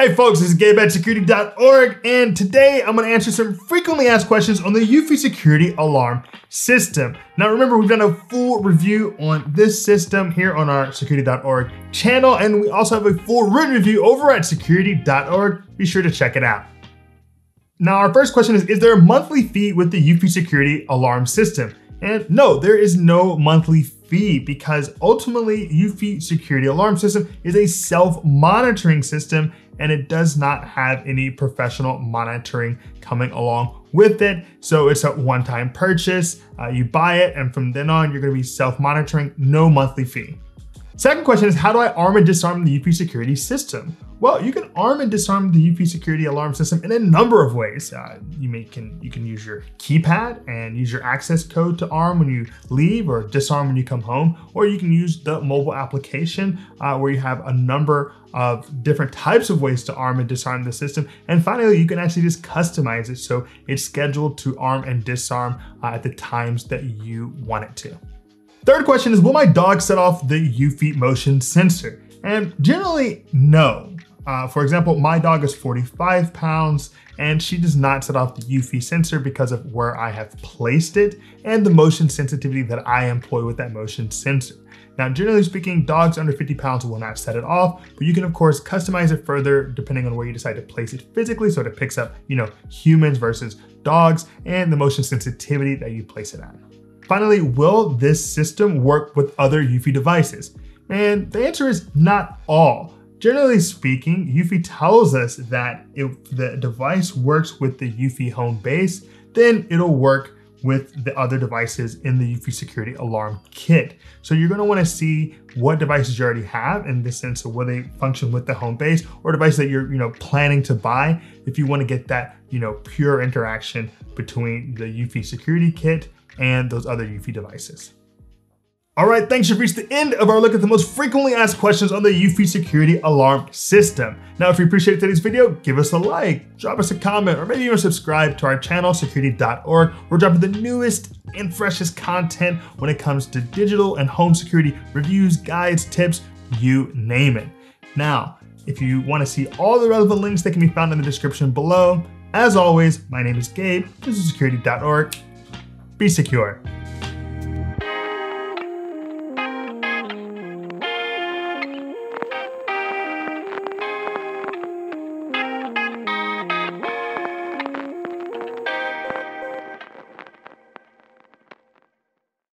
Hey folks, this is Gabe at security.org, and today I'm going to answer some frequently asked questions on the Eufy security alarm system. Now remember, we've done a full review on this system here on our security.org channel, and we also have a full written review over at security.org. Be sure to check it out. Now our first question is, is there a monthly fee with the Eufy security alarm system? And no, there is no monthly fee because ultimately Eufy security alarm system is a self-monitoring system and it does not have any professional monitoring coming along with it. So it's a one-time purchase, uh, you buy it and from then on you're gonna be self-monitoring, no monthly fee. Second question is how do I arm and disarm the Eufy security system? Well, you can arm and disarm the Eufy security alarm system in a number of ways. Uh, you may can you can use your keypad and use your access code to arm when you leave or disarm when you come home, or you can use the mobile application uh, where you have a number of different types of ways to arm and disarm the system. And finally, you can actually just customize it so it's scheduled to arm and disarm uh, at the times that you want it to. Third question is, will my dog set off the Eufy motion sensor? And generally, no. Uh, for example, my dog is 45 pounds and she does not set off the Eufy sensor because of where I have placed it and the motion sensitivity that I employ with that motion sensor. Now, generally speaking, dogs under 50 pounds will not set it off, but you can of course customize it further depending on where you decide to place it physically so that it picks up, you know, humans versus dogs and the motion sensitivity that you place it at. Finally, will this system work with other Eufy devices? And the answer is not all. Generally speaking, Eufy tells us that if the device works with the Eufy home base, then it'll work with the other devices in the Eufy security alarm kit. So you're gonna wanna see what devices you already have in the sense of whether they function with the home base or devices that you're you know, planning to buy if you wanna get that you know, pure interaction between the Eufy security kit and those other Eufy devices. All right, thanks. You've reached the end of our look at the most frequently asked questions on the Eufy security alarm system. Now, if you appreciated today's video, give us a like, drop us a comment, or maybe even subscribe to our channel, security.org. We're dropping the newest and freshest content when it comes to digital and home security reviews, guides, tips, you name it. Now, if you want to see all the relevant links, they can be found in the description below. As always, my name is Gabe. This is security.org. Be secure.